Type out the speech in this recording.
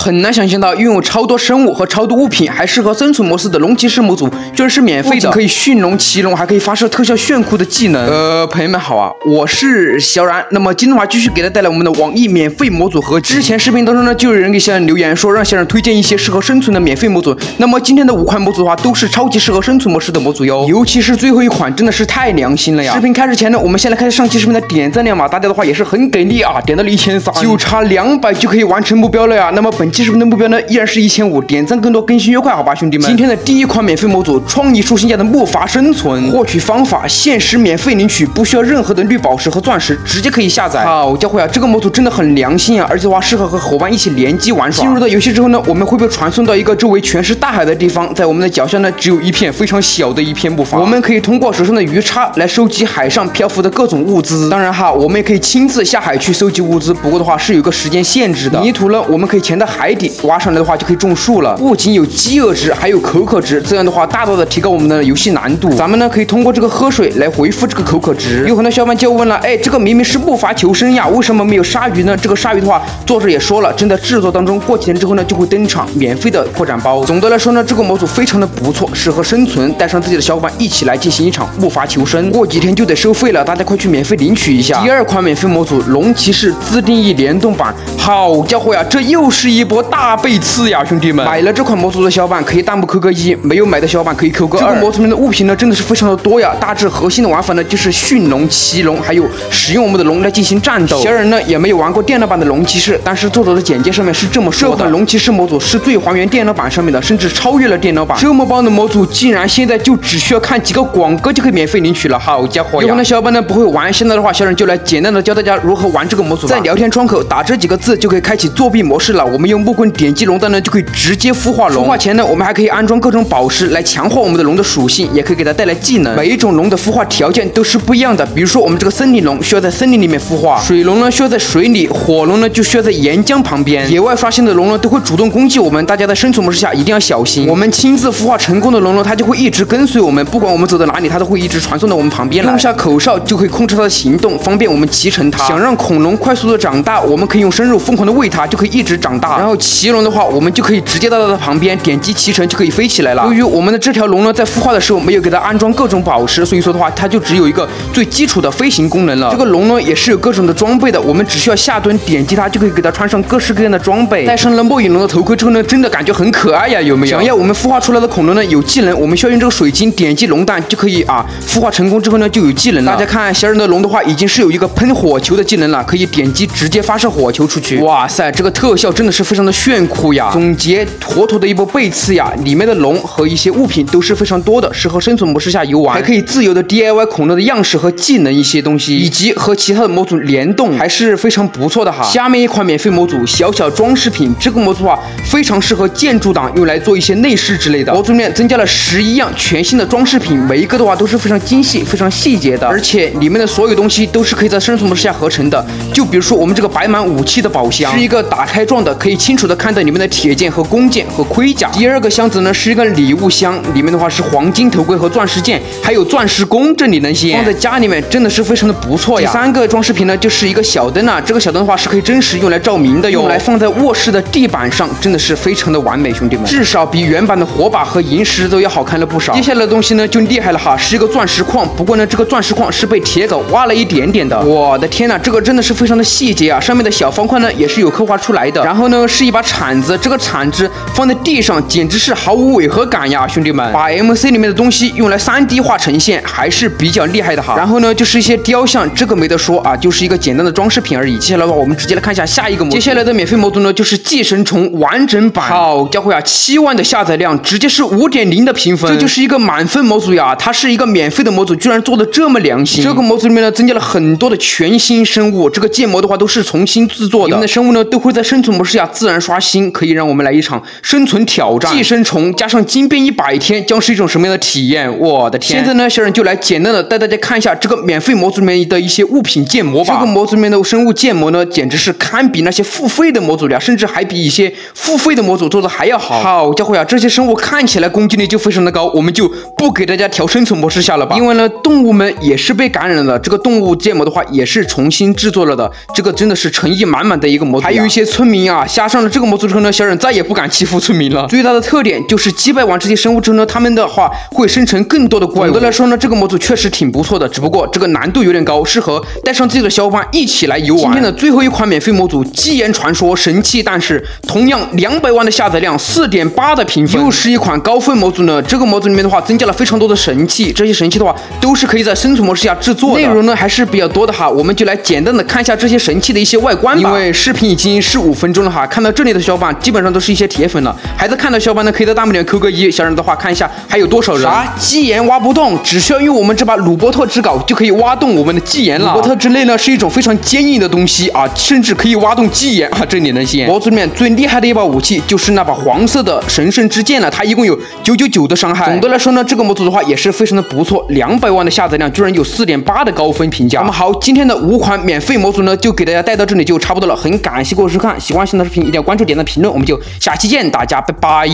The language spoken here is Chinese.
很难想象到拥有超多生物和超多物品还适合生存模式的龙骑士模组居然是免费的，可以驯龙、骑龙，还可以发射特效炫酷的技能。呃，朋友们好啊，我是小然。那么今天的话继续给大家带来我们的网易免费模组合集。之前视频当中呢，就有人给小冉留言说让小冉推荐一些适合生存的免费模组。那么今天的五款模组的话，都是超级适合生存模式的模组哟。尤其是最后一款，真的是太良心了呀！视频开始前呢，我们先来看上期视频的点赞量吧。大家的话也是很给力啊，点到了一千三，就差两百就可以完成目标了呀。那么本期视频的目标呢？依然是一千五点赞更多更新越快，好吧，兄弟们。今天的第一款免费模组，创意树新家的木筏生存，获取方法限时免费领取，不需要任何的绿宝石和钻石，直接可以下载。好家伙呀，这个模组真的很良心啊，而且的话适合和伙伴一起联机玩耍。进入到游戏之后呢，我们会被传送到一个周围全是大海的地方，在我们的脚下呢，只有一片非常小的一片木筏。我们可以通过手上的鱼叉来收集海上漂浮的各种物资。当然哈，我们也可以亲自下海去收集物资，不过的话是有个时间限制的。泥土呢，我们可以潜到海海底挖上来。的话就可以种树了，不仅有饥饿值，还有口渴值，这样的话大大的提高我们的游戏难度。咱们呢可以通过这个喝水来回复这个口渴值。有很多小伙伴就问了，哎，这个明明是木筏求生呀，为什么没有鲨鱼呢？这个鲨鱼的话，作者也说了，正在制作当中，过几天之后呢就会登场，免费的扩展包。总的来说呢，这个模组非常的不错，适合生存，带上自己的小伙伴一起来进行一场木筏求生。过几天就得收费了，大家快去免费领取一下。第二款免费模组龙骑士自定义联动版，好家伙呀，这又是一波大背刺呀，兄弟们，买了这款模组的小伙伴可以弹幕扣个一，没有买的小伙伴可以扣个二。这个模组里面的物品呢，真的是非常的多呀。大致核心的玩法呢，就是驯龙、骑龙，还有使用我们的龙来进行战斗。小人呢也没有玩过电脑版的龙骑士，但是作者的简介上面是这么说的：这款龙骑士模组是最还原电脑版上面的，甚至超越了电脑版。这么棒的模组，竟然现在就只需要看几个广告就可以免费领取了，好家伙呀！有的小伙伴呢不会玩，现在的话，小人就来简单的教大家如何玩这个模组。在聊天窗口打这几个字就可以开启作弊模式了。我们用木棍点击龙蛋呢，就可以直。接孵化龙，孵化前呢，我们还可以安装各种宝石来强化我们的龙的属性，也可以给它带来技能。每一种龙的孵化条件都是不一样的，比如说我们这个森林龙需要在森林里面孵化，水龙呢需要在水里，火龙呢就需要在岩浆旁边。野外刷新的龙呢都会主动攻击我们，大家在生存模式下一定要小心。我们亲自孵化成功的龙呢，它就会一直跟随我们，不管我们走到哪里，它都会一直传送到我们旁边来。用下口哨就可以控制它的行动，方便我们骑乘它。想让恐龙快速的长大，我们可以用生肉疯狂的喂它，就可以一直长大。然后骑龙的话，我们就可以直接到它的旁边。点击骑乘就可以飞起来了。由于我们的这条龙呢，在孵化的时候没有给它安装各种宝石，所以说的话，它就只有一个最基础的飞行功能了。这个龙呢，也是有各种的装备的，我们只需要下蹲点击它，就可以给它穿上各式各样的装备。戴上了末影龙的头盔之后呢，真的感觉很可爱呀，有没有？想要我们孵化出来的恐龙呢，有技能，我们需要用这个水晶点击龙蛋就可以啊，孵化成功之后呢，就有技能了。大家看，小人的龙的话，已经是有一个喷火球的技能了，可以点击直接发射火球出去。哇塞，这个特效真的是非常的炫酷呀！总结，妥妥的一波背刺呀，里面。的龙和一些物品都是非常多的，适合生存模式下游玩，还可以自由的 DIY 恐龙的样式和技能一些东西，以及和其他的模组联动，还是非常不错的哈。下面一款免费模组小小装饰品，这个模组啊非常适合建筑党用来做一些内饰之类的。模组里面增加了十一样全新的装饰品，每一个的话都是非常精细、非常细节的，而且里面的所有东西都是可以在生存模式下合成的。就比如说我们这个摆满武器的宝箱，是一个打开状的，可以清楚的看到里面的铁剑和弓箭和盔甲。第二个箱子呢。是一个礼物箱，里面的话是黄金头盔和钻石剑，还有钻石弓，这里能先放在家里面，真的是非常的不错呀。第三个装饰品呢，就是一个小灯啊，这个小灯的话是可以真实用来照明的哟，用来放在卧室的地板上，真的是非常的完美，兄弟们，至少比原版的火把和萤石都要好看了不少。接下来的东西呢就厉害了哈，是一个钻石矿，不过呢这个钻石矿是被铁镐挖了一点点的，我的天呐，这个真的是非常的细节啊，上面的小方块呢也是有刻画出来的。然后呢是一把铲子，这个铲子放在地上简直是毫无。违和感呀，兄弟们，把 MC 里面的东西用来 3D 化呈现还是比较厉害的哈。然后呢，就是一些雕像，这个没得说啊，就是一个简单的装饰品而已。接下来的话，我们直接来看一下下一个模。接下来的免费模组呢，就是寄生虫完整版。好家伙呀，七万的下载量，直接是五点零的评分，这就是一个满分模组呀。它是一个免费的模组，居然做的这么良心。这个模组里面呢，增加了很多的全新生物，这个建模的话都是重新制作的，里面的生物呢都会在生存模式下自然刷新，可以让我们来一场生存挑战。寄生虫。加上金变一百天将是一种什么样的体验？我的天！现在呢，小冉就来简单的带大家看一下这个免费模组里面的一些物品建模吧。这个模组里面的生物建模呢，简直是堪比那些付费的模组呀，甚至还比一些付费的模组做的还要好。好家伙呀，这些生物看起来攻击力就非常的高，我们就不给大家调生存模式下了吧。因为呢，动物们也是被感染了，这个动物建模的话也是重新制作了的。这个真的是诚意满满的一个模组。还有一些村民啊，瞎上了这个模组之后呢，小忍再也不敢欺负村民了。最大的特点就是击败完这些生物之后呢，他们的话会生成更多的怪物。总的来说呢，这个模组确实挺不错的，只不过这个难度有点高，适合带上自己的小伙伴一起来游玩。今天的最后一款免费模组《基岩传说》神器但是同样两百万的下载量，四点八的评分，又是一款高分模组呢。这个模组里面的话增加了非常多的神器，这些神器的话都是可以在生存模式下制作的。内容呢还是比较多的哈，我们就来简单的看一下这些神器的一些外观吧。因为视频已经是五分钟了哈，看到这里的小伙伴基本上都是一些铁粉了，还在看的小伙伴呢，可以在弹幕里面扣个一。小人的话看一下还有多少人。啥？基岩挖不动，只需要用我们这把鲁伯特之镐就可以挖动我们的基岩了。鲁伯特之泪呢是一种非常坚硬的东西啊，甚至可以挖动基岩啊，这里能行。模组里面最厉害的一把武器就是那把黄色的神圣之剑了，它一共有九九九的伤害。总的来说呢，这个模组的话也是非常的不错，两百万的下载量居然有四点八的高分评价。那么好，今天的五款免费模组呢就给大家带到这里就差不多了，很感谢各位收看，喜欢新的视频一定要关注、点赞、评论，我们就下期见，大家拜拜。